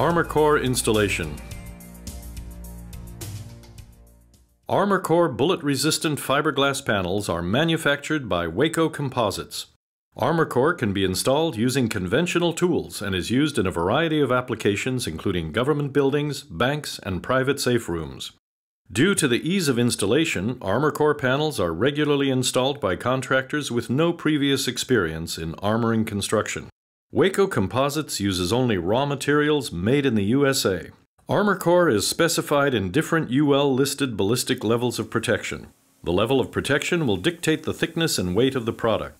ArmorCore installation. ArmorCore bullet-resistant fiberglass panels are manufactured by Waco Composites. ArmorCore can be installed using conventional tools and is used in a variety of applications including government buildings, banks, and private safe rooms. Due to the ease of installation, ArmorCore panels are regularly installed by contractors with no previous experience in armoring construction. Waco Composites uses only raw materials made in the USA. ArmorCore is specified in different UL listed ballistic levels of protection. The level of protection will dictate the thickness and weight of the product.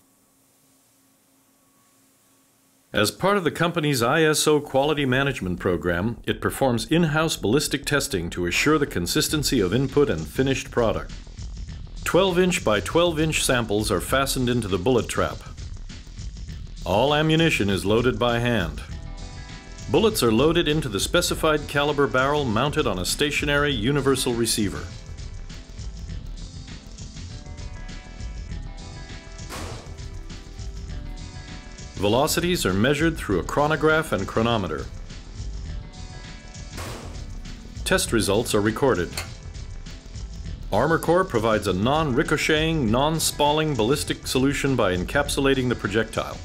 As part of the company's ISO quality management program, it performs in-house ballistic testing to assure the consistency of input and finished product. 12-inch by 12-inch samples are fastened into the bullet trap. All ammunition is loaded by hand. Bullets are loaded into the specified caliber barrel mounted on a stationary universal receiver. Velocities are measured through a chronograph and chronometer. Test results are recorded. ArmorCore provides a non-ricocheting, non-spalling ballistic solution by encapsulating the projectile.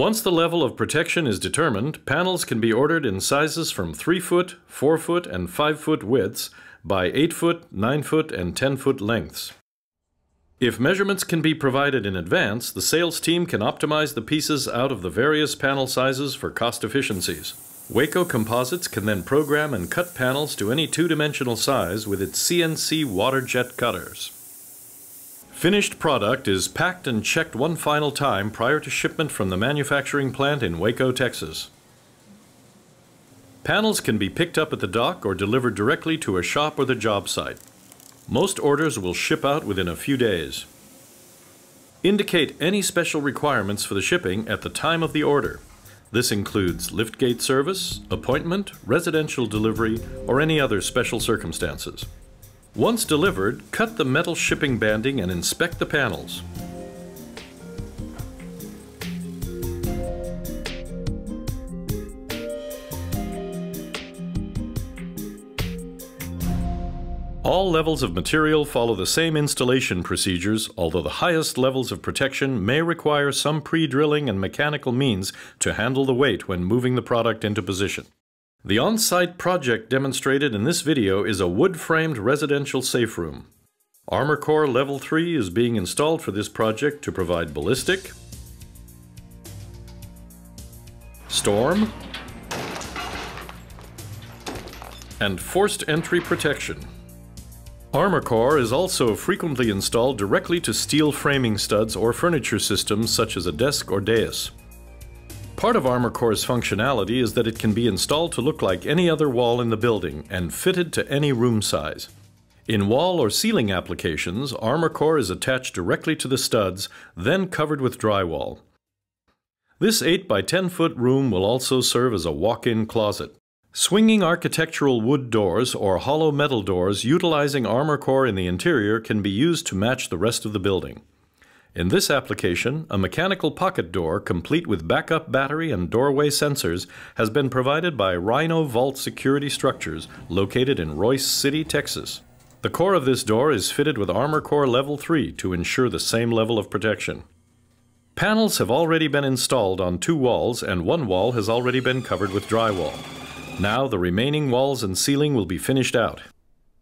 Once the level of protection is determined, panels can be ordered in sizes from 3 foot, 4 foot, and 5 foot widths by 8 foot, 9 foot, and 10 foot lengths. If measurements can be provided in advance, the sales team can optimize the pieces out of the various panel sizes for cost efficiencies. Waco Composites can then program and cut panels to any two-dimensional size with its CNC water jet cutters. Finished product is packed and checked one final time prior to shipment from the manufacturing plant in Waco, Texas. Panels can be picked up at the dock or delivered directly to a shop or the job site. Most orders will ship out within a few days. Indicate any special requirements for the shipping at the time of the order. This includes liftgate service, appointment, residential delivery, or any other special circumstances. Once delivered, cut the metal shipping banding and inspect the panels. All levels of material follow the same installation procedures, although the highest levels of protection may require some pre-drilling and mechanical means to handle the weight when moving the product into position. The on-site project demonstrated in this video is a wood-framed residential safe room. ArmorCore Level 3 is being installed for this project to provide ballistic, storm, and forced entry protection. ArmorCore is also frequently installed directly to steel framing studs or furniture systems such as a desk or dais. Part of ArmorCore's functionality is that it can be installed to look like any other wall in the building and fitted to any room size. In wall or ceiling applications, ArmorCore is attached directly to the studs, then covered with drywall. This 8 by 10 foot room will also serve as a walk-in closet. Swinging architectural wood doors or hollow metal doors utilizing ArmorCore in the interior can be used to match the rest of the building. In this application, a mechanical pocket door complete with backup battery and doorway sensors has been provided by Rhino Vault Security Structures located in Royse City, Texas. The core of this door is fitted with ArmorCore Level 3 to ensure the same level of protection. Panels have already been installed on two walls and one wall has already been covered with drywall. Now the remaining walls and ceiling will be finished out.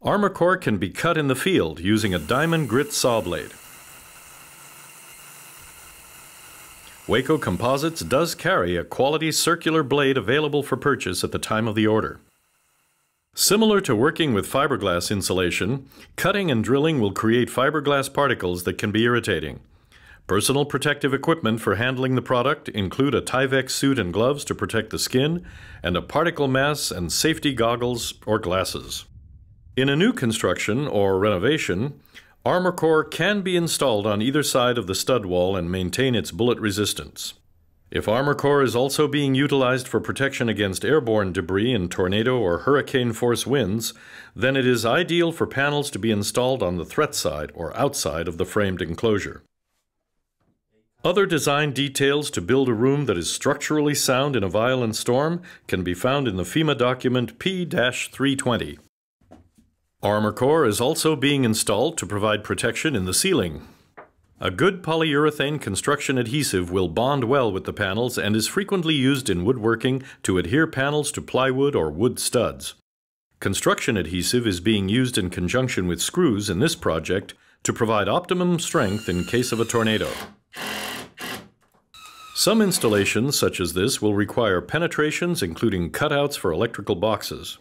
ArmorCore can be cut in the field using a diamond grit saw blade. Waco Composites does carry a quality circular blade available for purchase at the time of the order. Similar to working with fiberglass insulation, cutting and drilling will create fiberglass particles that can be irritating. Personal protective equipment for handling the product include a Tyvek suit and gloves to protect the skin, and a particle mask and safety goggles or glasses. In a new construction or renovation, ArmorCore can be installed on either side of the stud wall and maintain its bullet resistance. If ArmorCore is also being utilized for protection against airborne debris in tornado or hurricane force winds, then it is ideal for panels to be installed on the threat side or outside of the framed enclosure. Other design details to build a room that is structurally sound in a violent storm can be found in the FEMA document P-320. Armorcore is also being installed to provide protection in the ceiling. A good polyurethane construction adhesive will bond well with the panels and is frequently used in woodworking to adhere panels to plywood or wood studs. Construction adhesive is being used in conjunction with screws in this project to provide optimum strength in case of a tornado. Some installations, such as this, will require penetrations including cutouts for electrical boxes.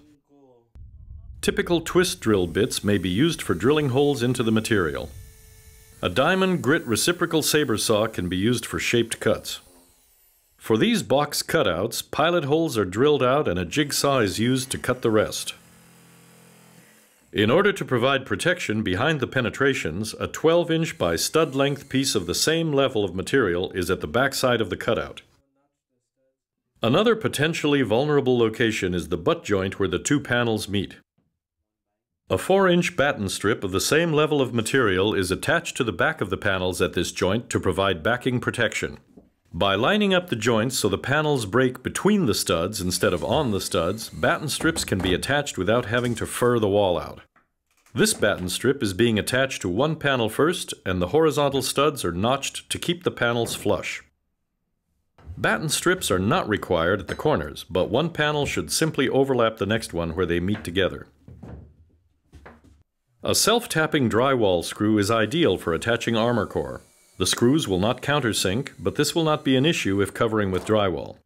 Typical twist drill bits may be used for drilling holes into the material. A diamond grit reciprocal saber saw can be used for shaped cuts. For these box cutouts, pilot holes are drilled out and a jigsaw is used to cut the rest. In order to provide protection behind the penetrations, a 12 inch by stud length piece of the same level of material is at the backside of the cutout. Another potentially vulnerable location is the butt joint where the two panels meet. A 4 inch batten strip of the same level of material is attached to the back of the panels at this joint to provide backing protection. By lining up the joints so the panels break between the studs instead of on the studs, batten strips can be attached without having to fur the wall out. This batten strip is being attached to one panel first and the horizontal studs are notched to keep the panels flush. Batten strips are not required at the corners, but one panel should simply overlap the next one where they meet together. A self-tapping drywall screw is ideal for attaching Armorcore. The screws will not countersink, but this will not be an issue if covering with drywall.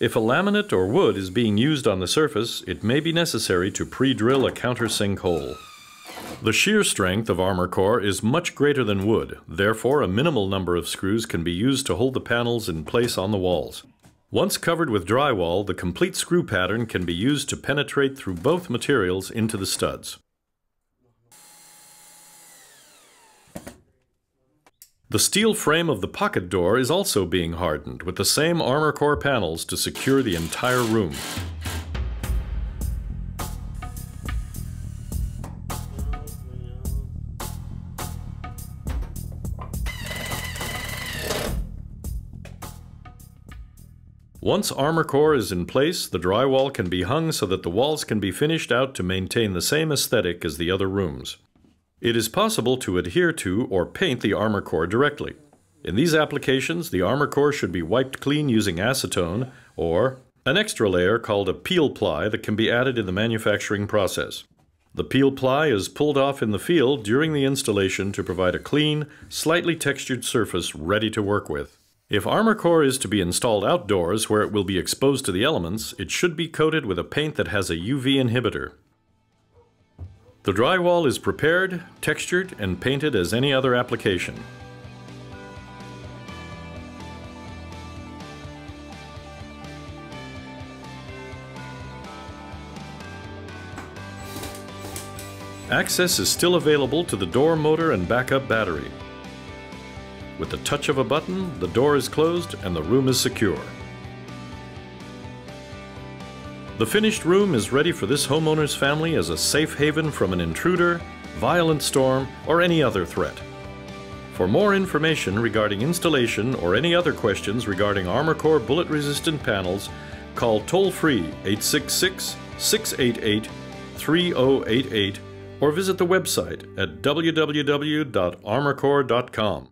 If a laminate or wood is being used on the surface, it may be necessary to pre-drill a countersink hole. The shear strength of Armorcore is much greater than wood, therefore a minimal number of screws can be used to hold the panels in place on the walls. Once covered with drywall, the complete screw pattern can be used to penetrate through both materials into the studs. The steel frame of the pocket door is also being hardened with the same Armorcore panels to secure the entire room. Once Armorcore is in place, the drywall can be hung so that the walls can be finished out to maintain the same aesthetic as the other rooms. It is possible to adhere to or paint the armor core directly. In these applications, the armor core should be wiped clean using acetone or an extra layer called a peel ply that can be added in the manufacturing process. The peel ply is pulled off in the field during the installation to provide a clean, slightly textured surface ready to work with. If Armor Core is to be installed outdoors where it will be exposed to the elements, it should be coated with a paint that has a UV inhibitor. The drywall is prepared, textured, and painted as any other application. Access is still available to the door motor and backup battery. With the touch of a button, the door is closed and the room is secure. The finished room is ready for this homeowner's family as a safe haven from an intruder, violent storm, or any other threat. For more information regarding installation or any other questions regarding Armorcore bullet-resistant panels, call toll-free 866 688 3088 or visit the website at www.armorcore.com.